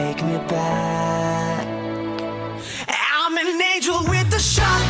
take me back. I'm an angel with a shotgun,